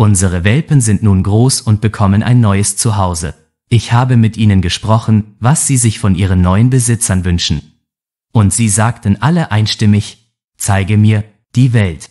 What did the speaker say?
Unsere Welpen sind nun groß und bekommen ein neues Zuhause. Ich habe mit ihnen gesprochen, was sie sich von ihren neuen Besitzern wünschen. Und sie sagten alle einstimmig, zeige mir die Welt.